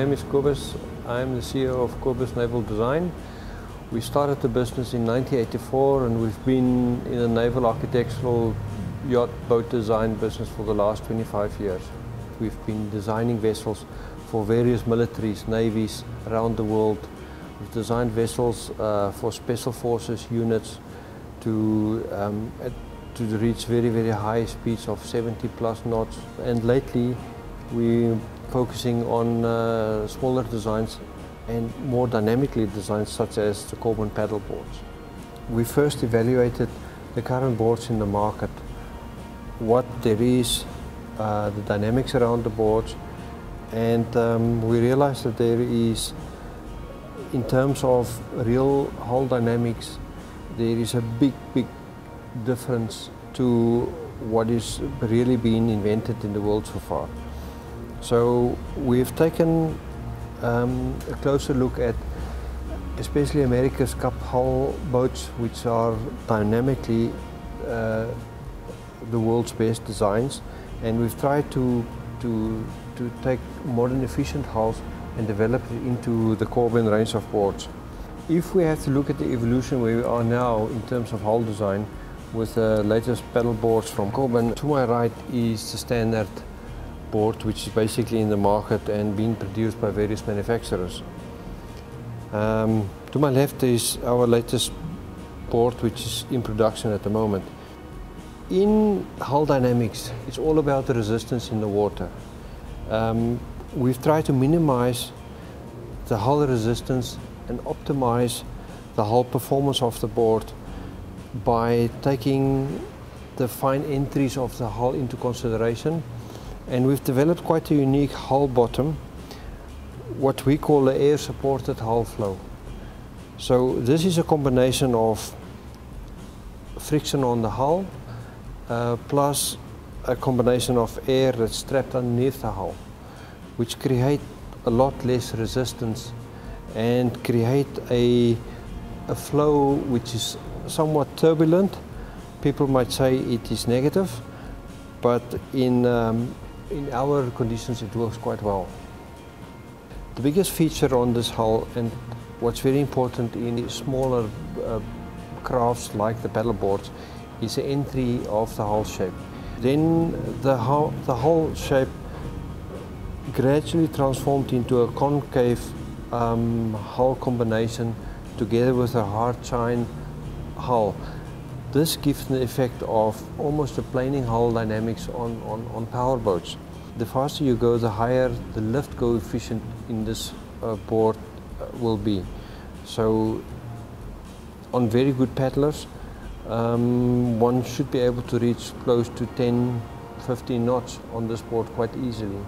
name is Kobus. I'm the CEO of Kobus Naval Design. We started the business in 1984 and we've been in the naval architectural yacht boat design business for the last 25 years. We've been designing vessels for various militaries, navies around the world. We've designed vessels uh, for special forces units to, um, to reach very, very high speeds of 70 plus knots. And lately, we're focusing on uh, smaller designs and more dynamically designed such as the Coreban paddle boards. We first evaluated the current boards in the market, what there is, uh, the dynamics around the boards, and um, we realized that there is, in terms of real hull dynamics, there is a big, big difference to what is really being invented in the world so far. So we've taken um, a closer look at especially America's Cup hull boats, which are dynamically uh, the world's best designs, and we've tried to to to take modern, efficient hulls and develop it into the Coreban range of boards. If we have to look at the evolution where we are now in terms of hull design, with the latest paddle boards from Coreban, to my right is the standard board which is basically in the market and being produced by various manufacturers. Um, to my left is our latest board which is in production at the moment. In hull dynamics, it's all about the resistance in the water. Um, we've tried to minimize the hull resistance and optimize the hull performance of the board by taking the fine entries of the hull into consideration and we've developed quite a unique hull bottom, what we call the air supported hull flow. So this is a combination of friction on the hull uh, plus a combination of air that's trapped underneath the hull, which create a lot less resistance and create a, a flow which is somewhat turbulent. People might say it is negative, but in um, in our conditions it works quite well. The biggest feature on this hull and what's very important in smaller uh, crafts like the paddle boards is the entry of the hull shape. Then the hull, the hull shape gradually transformed into a concave um, hull combination together with a hard chine hull. This gives the effect of almost a planing hull dynamics on, on, on power boats. The faster you go, the higher the lift coefficient in this uh, board uh, will be. So on very good paddlers, um, one should be able to reach close to 10, 15 knots on this board quite easily.